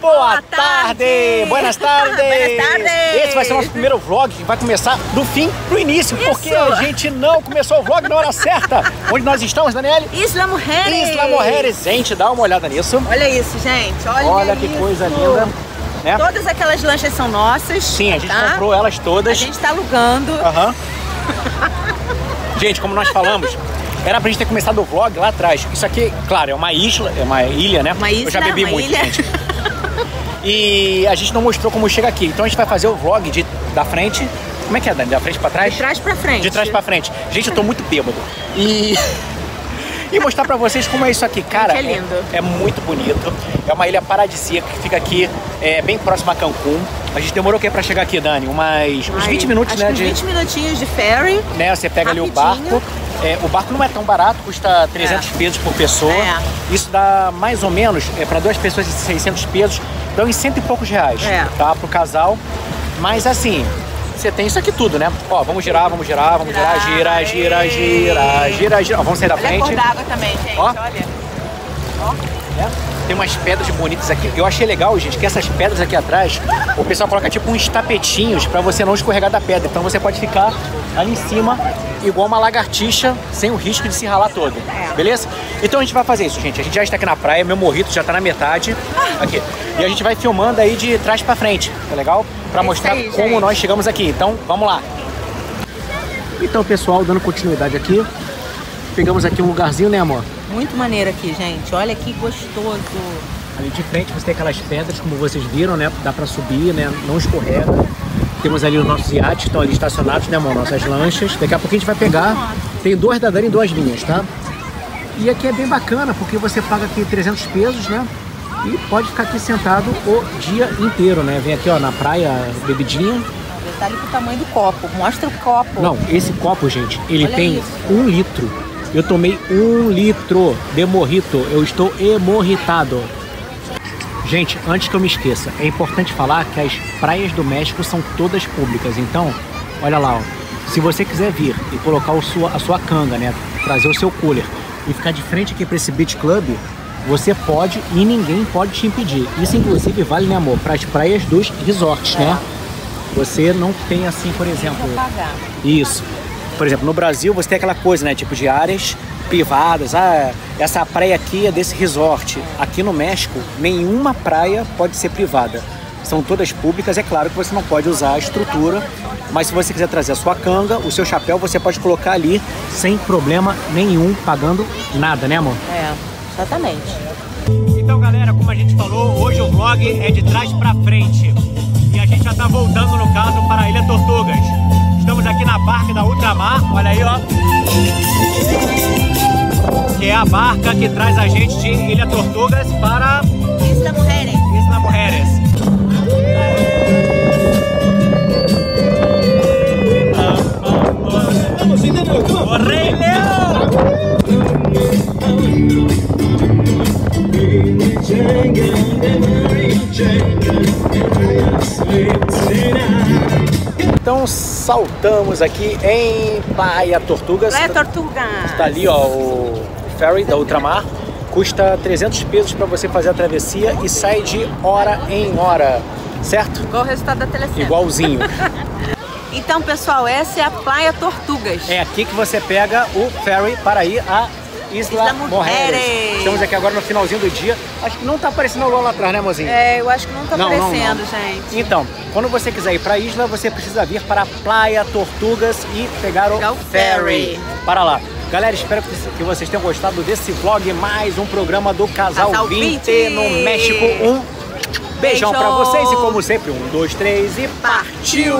Boa tarde! Buenas tardes! Buenas tardes! Esse vai ser o nosso primeiro vlog que vai começar do fim pro início, Isso. porque a gente não começou o vlog na hora certa. Onde nós estamos, Daniele? Isla Mujeres. Isla Mujeres. Gente, dá uma olhada nisso. Olha isso, gente. Olha, Olha que isso. coisa linda. Né? Todas aquelas lanchas são nossas. Sim, a gente tá? comprou elas A todas. gente tá alugando. Aham. gente, como nós falamos, era pra gente ter começado o vlog lá atrás. Isso aqui, claro, é uma isla, é uma ilha, né? Uma Eu já isla, bebi uma muito, ilha. gente. E a gente não mostrou como chega aqui. Então a gente vai fazer o vlog de, da frente. Como é que é, Dani? Da frente pra trás? De trás pra frente. De trás pra frente. Gente, eu tô muito bêbado. E. E mostrar pra vocês como é isso aqui, cara. é lindo. É, é muito bonito. É uma ilha paradisíaca que fica aqui, é, bem próxima a Cancún. A gente demorou o que pra chegar aqui, Dani? Umas, uns Ai, 20 minutos, né? uns de, 20 minutinhos de ferry. né? Você pega ali o Rapidinho. barco. É, o barco não é tão barato, custa 300 pesos por pessoa. É. Isso dá mais ou menos, é, para duas pessoas, 600 pesos. Dão em cento e poucos reais, É. tá? Pro casal. Mas assim, você tem isso aqui tudo, né? Ó, vamos girar, vamos girar, vamos girar, gira, gira, gira, gira, gira. Ó, vamos sair da Olha frente. d'água também, gente. Ó. Olha. né? Tem umas pedras bonitas aqui. Eu achei legal, gente, que essas pedras aqui atrás, o pessoal coloca tipo uns tapetinhos pra você não escorregar da pedra. Então você pode ficar ali em cima, igual uma lagartixa, sem o risco de se ralar todo. É. Beleza? Então a gente vai fazer isso, gente. A gente já está aqui na praia, meu morrito já tá na metade. Aqui. E a gente vai filmando aí de trás pra frente, tá legal? Pra Isso mostrar aí, como gente. nós chegamos aqui. Então, vamos lá. Então, pessoal, dando continuidade aqui. Pegamos aqui um lugarzinho, né, amor? Muito maneiro aqui, gente. Olha que gostoso. Ali de frente você tem aquelas pedras, como vocês viram, né? Dá pra subir, né? Não escorrega. Temos ali os nossos iates estão ali estacionados, né, amor? Nossas lanchas. Daqui a pouco a gente vai pegar. Tem duas da Dani em duas linhas, tá? E aqui é bem bacana, porque você paga aqui 300 pesos, né? E pode ficar aqui sentado o dia inteiro, né? Vem aqui, ó, na praia, bebidinha. Detalhe pro tamanho do copo. Mostra o copo. Não, esse copo, gente, ele Olha tem isso. um litro. Eu tomei um litro de morrito. Eu estou emorritado. Gente, antes que eu me esqueça, é importante falar que as praias do México são todas públicas. Então, olha lá, ó. Se você quiser vir e colocar o sua, a sua canga, né? Trazer o seu cooler e ficar de frente aqui para esse beach club, você pode e ninguém pode te impedir. Isso, inclusive, vale, né, amor? Para as praias dos resorts, né? Você não tem assim, por exemplo. Isso. Por exemplo, no Brasil você tem aquela coisa, né? Tipo de áreas privadas. Ah, essa praia aqui é desse resort. Aqui no México, nenhuma praia pode ser privada. São todas públicas. É claro que você não pode usar a estrutura, mas se você quiser trazer a sua canga, o seu chapéu, você pode colocar ali sem problema nenhum, pagando nada, né, amor? É, exatamente. Então, galera, como a gente falou, hoje o vlog é de trás pra frente. E a gente já tá voltando, no caso, para a Ilha Tortugas. Estamos aqui na barca da Ultramar, olha aí, ó. Que é a barca que traz a gente de Ilha Tortugas para Isla Mujeres. Isla Mujeres. Então saltamos aqui em Praia Tortugas. Praia Tortuga. Tá ali, ó, o ferry da Ultramar. Custa 300 pesos para você fazer a travessia e sai de hora em hora, certo? Igual o resultado da telecena. Igualzinho. Então, pessoal, essa é a Praia Tortugas. É aqui que você pega o ferry para ir a Isla, Isla Mujeres. Estamos aqui agora no finalzinho do dia. Acho que não tá aparecendo a lua lá atrás, né, mozinho? É, eu acho que não tá Não, não, aparecendo, não. gente. Então, quando você quiser ir para a isla, você precisa vir para a Praia Tortugas e pegar o, Pegar o ferry. ferry. Para lá. Galera, espero que vocês tenham gostado desse vlog, mais um programa do Casal, Casal 20, 20. no México. Um beijão Beijo. para vocês e como sempre, um, dois, três e partiu!